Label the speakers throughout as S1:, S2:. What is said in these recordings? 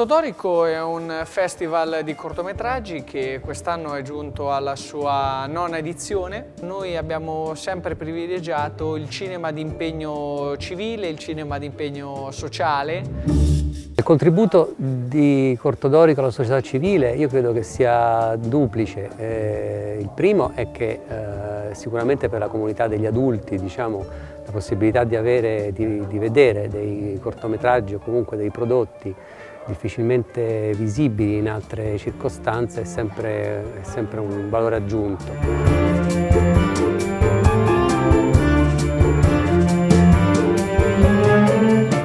S1: Cortodorico è un festival di cortometraggi che quest'anno è giunto alla sua nona edizione. Noi abbiamo sempre privilegiato il cinema di impegno civile, il cinema di impegno sociale.
S2: Il contributo di Cortodorico alla società civile io credo che sia duplice. Eh, il primo è che eh, sicuramente per la comunità degli adulti diciamo, la possibilità di, avere, di, di vedere dei cortometraggi o comunque dei prodotti difficilmente visibili in altre circostanze è sempre, è sempre un valore aggiunto.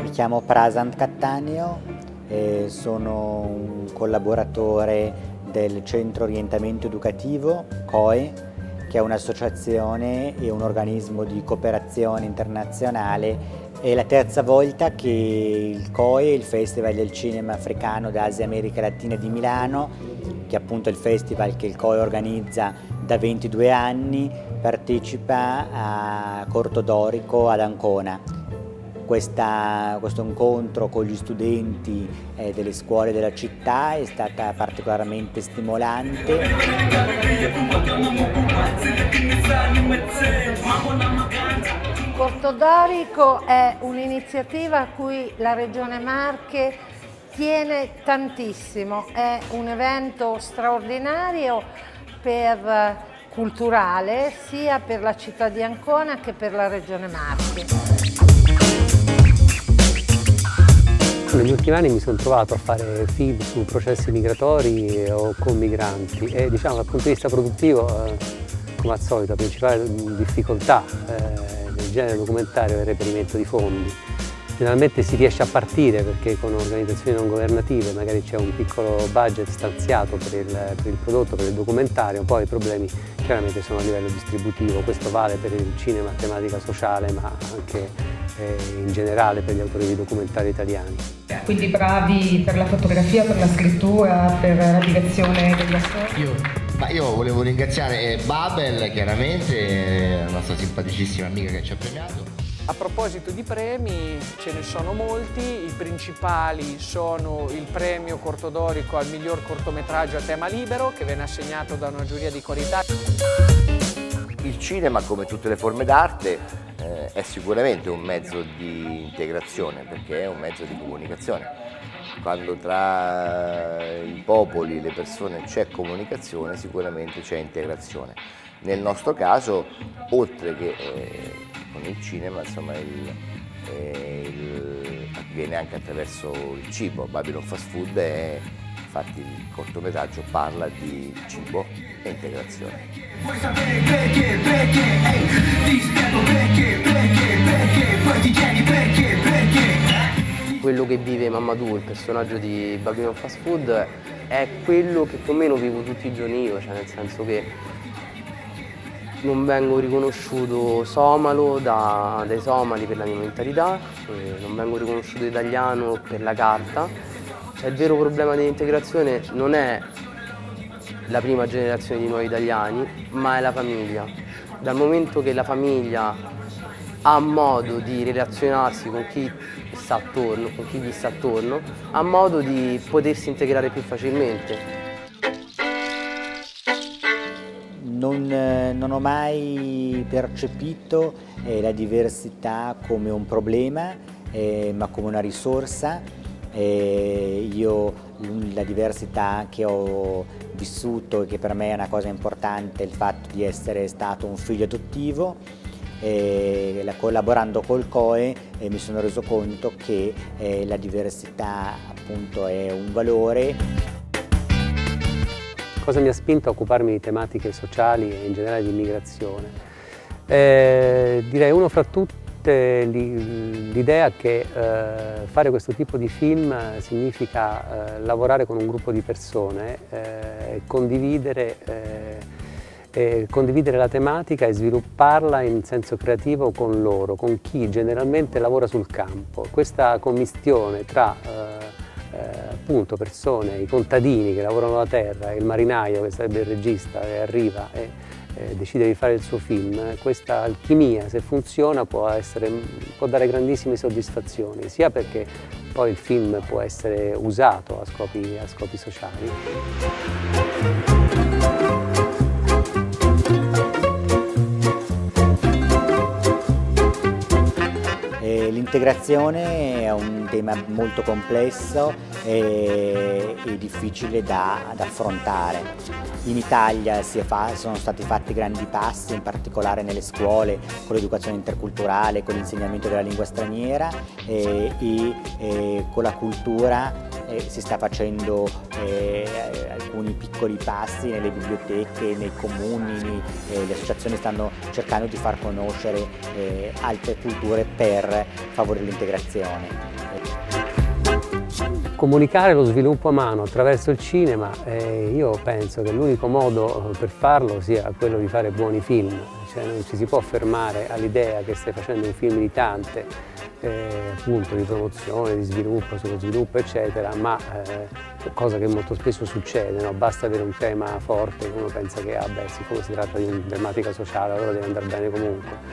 S3: Mi chiamo Prasant Cattaneo, e sono un collaboratore del Centro Orientamento Educativo COE che è un'associazione e un organismo di cooperazione internazionale è la terza volta che il COE, il Festival del Cinema Africano d'Asia America Latina di Milano, che è appunto il festival che il COE organizza da 22 anni, partecipa a Corto Dorico ad Ancona. Questa, questo incontro con gli studenti eh, delle scuole della città è stata particolarmente stimolante.
S4: Cortodorico è un'iniziativa a cui la Regione Marche tiene tantissimo, è un evento straordinario per, culturale sia per la città di Ancona che per la Regione Marche.
S2: Negli ultimi anni mi sono trovato a fare film su processi migratori o con migranti e diciamo dal punto di vista produttivo, eh, come al solito, la principale difficoltà eh, del genere documentario è il reperimento di fondi. Generalmente si riesce a partire perché con organizzazioni non governative magari c'è un piccolo budget stanziato per il, per il, prodotto, per il documentario, poi i problemi chiaramente sono a livello distributivo, questo vale per il cinema a tematica sociale ma anche eh, in generale per gli autori di documentari italiani.
S5: Quindi bravi per la fotografia, per la scrittura, per la direzione della storia?
S6: Ma io volevo ringraziare Babel, chiaramente, la nostra simpaticissima amica che ci ha premiato.
S1: A proposito di premi, ce ne sono molti, i principali sono il premio Cortodorico al miglior cortometraggio a tema libero che viene assegnato da una giuria di qualità.
S6: Il cinema, come tutte le forme d'arte, eh, è sicuramente un mezzo di integrazione perché è un mezzo di comunicazione quando tra i popoli, le persone c'è comunicazione sicuramente c'è integrazione. Nel nostro caso, oltre che eh, con il cinema, insomma, il, eh, il, avviene anche attraverso il cibo. Babylon Fast Food è, infatti il cortometraggio parla di cibo e integrazione. Vuoi sapere perché, perché, ehi, ti spiego perché, perché, perché, poi ti chiedi perché,
S7: quello che vive Mamadou, il personaggio di Babylon Fast Food, è quello che più o meno vivo tutti i giorni io, cioè nel senso che non vengo riconosciuto somalo da, dai somali per la mia mentalità, non vengo riconosciuto italiano per la carta. Cioè, il vero problema dell'integrazione non è la prima generazione di nuovi italiani, ma è la famiglia. Dal momento che la famiglia ha modo di relazionarsi con chi sta attorno, con chi gli sta attorno, ha modo di potersi integrare più facilmente.
S3: Non, eh, non ho mai percepito eh, la diversità come un problema, eh, ma come una risorsa. Eh, io la diversità che ho vissuto e che per me è una cosa importante è il fatto di essere stato un figlio adottivo eh, collaborando col COE eh, mi sono reso conto che eh, la diversità appunto è un valore.
S2: Cosa mi ha spinto a occuparmi di tematiche sociali e in generale di immigrazione? Eh, direi uno fra tutte l'idea che eh, fare questo tipo di film significa eh, lavorare con un gruppo di persone e condividere eh, condividere la tematica e svilupparla in senso creativo con loro, con chi generalmente lavora sul campo. Questa commistione tra eh, eh, appunto persone, i contadini che lavorano la terra, il marinaio che sarebbe il regista che arriva e eh, decide di fare il suo film, questa alchimia se funziona può, essere, può dare grandissime soddisfazioni, sia perché poi il film può essere usato a scopi, a scopi sociali.
S3: L'integrazione è un tema molto complesso e, e difficile da, da, affrontare. In Italia fa, sono stati fatti grandi passi, in particolare nelle scuole, con l'educazione interculturale, con l'insegnamento della lingua straniera e, e, con la cultura eh, si sta facendo eh, alcuni piccoli passi nelle biblioteche, nei comuni, eh, le associazioni stanno cercando di far conoscere eh, altre culture per favorire l'integrazione.
S2: Comunicare lo sviluppo umano attraverso il cinema, eh, io penso che l'unico modo per farlo sia quello di fare buoni film, cioè non ci si può fermare all'idea che stai facendo un film di tante, eh, appunto di promozione, di sviluppo, sullo sviluppo eccetera, ma eh, cosa che molto spesso succede, no? basta avere un tema forte uno pensa che ah, beh, siccome si tratta di una tematica sociale allora deve andare bene comunque.